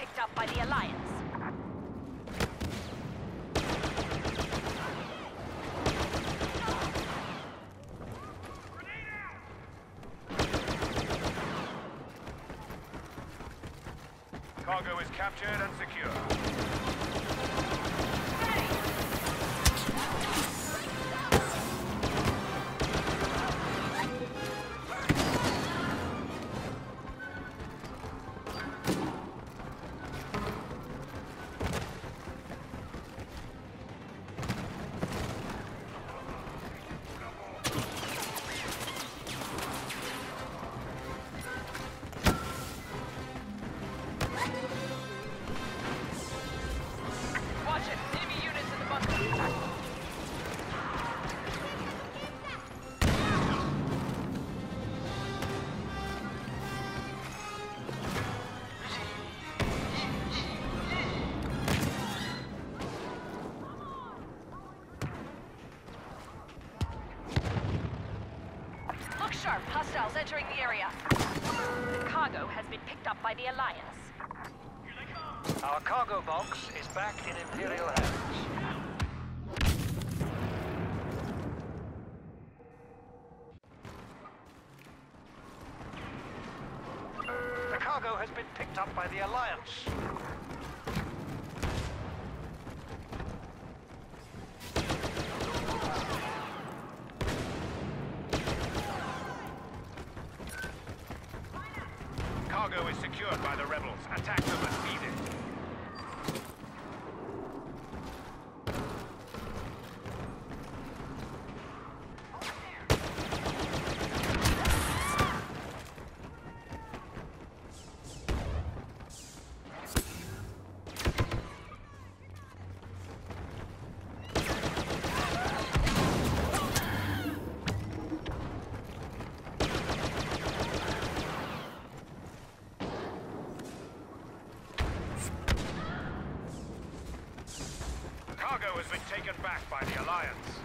picked up by the Alliance. Cargo is captured and secure. Hostiles entering the area. Cargo has been picked up by the Alliance. Our cargo box is back in Imperial hands. The cargo has been picked up by the Alliance. Secured by the rebels. Attack them as needed. Back by the Alliance.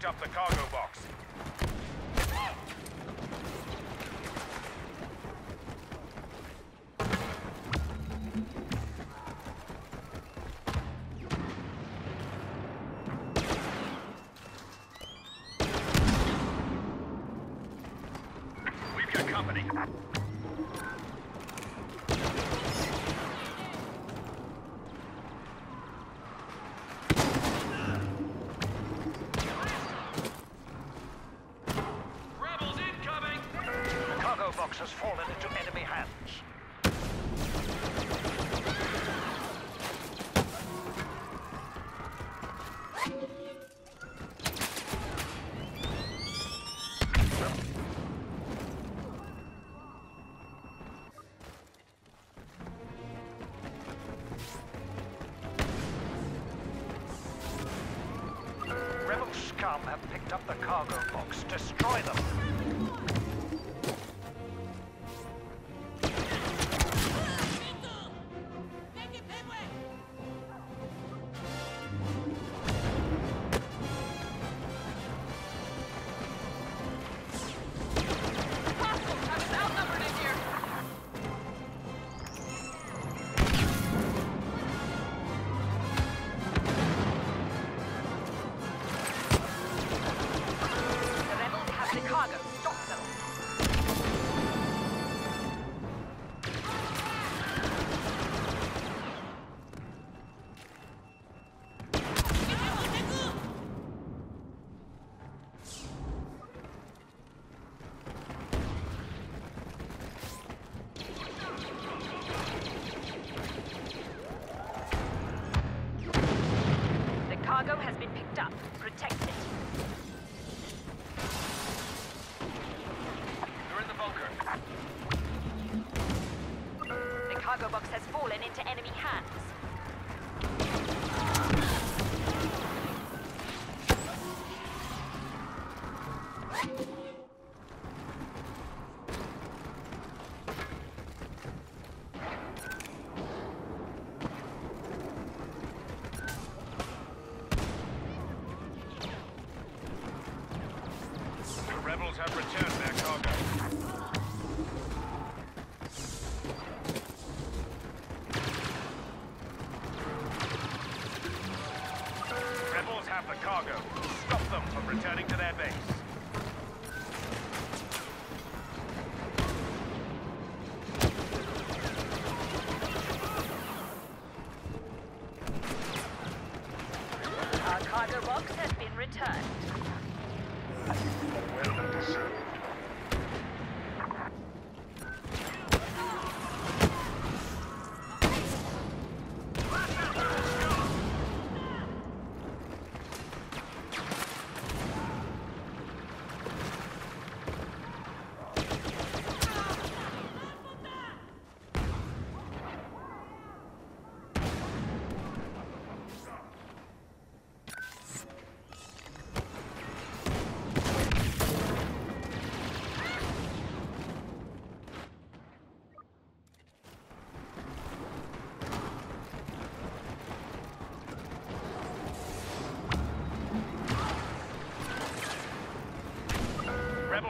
Picked up the cargo box. We've got company. Cargo box. Destroy them. fallen into enemy hands. The rebels have returned. Well deserved.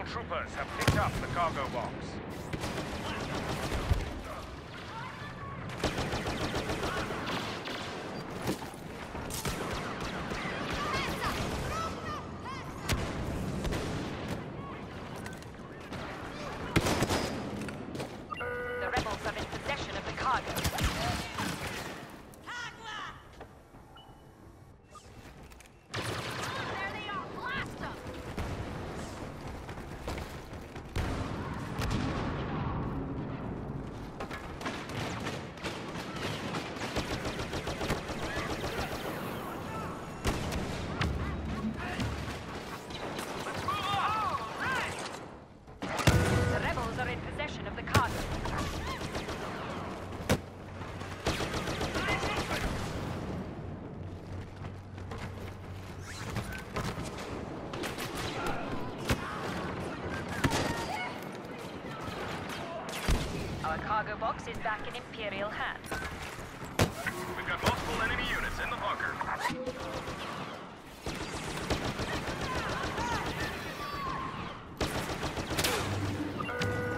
Troopers have picked up the cargo box. The rebels are in possession of the cargo. There they are! Blast them! The rebels are in possession of the cargo. Our cargo box is back in Imperial hands. We've got multiple enemy units in the bunker.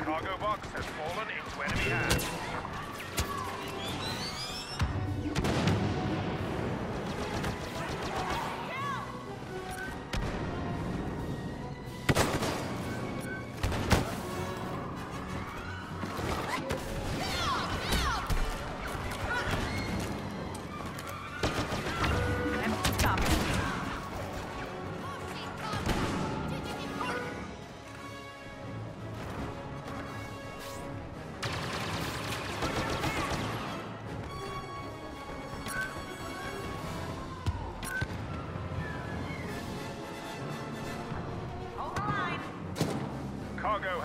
Cargo box has fallen into enemy hands.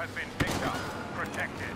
Has been picked up. Protected.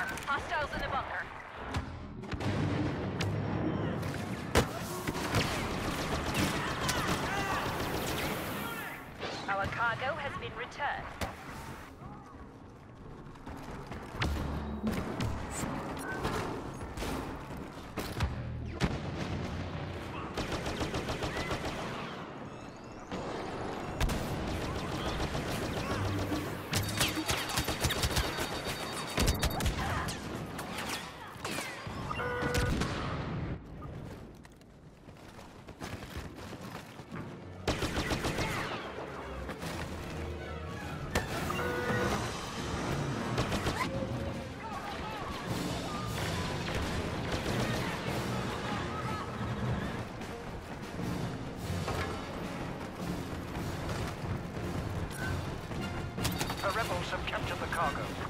sharp. Hostiles in the bunker. Our cargo has been returned. cargo.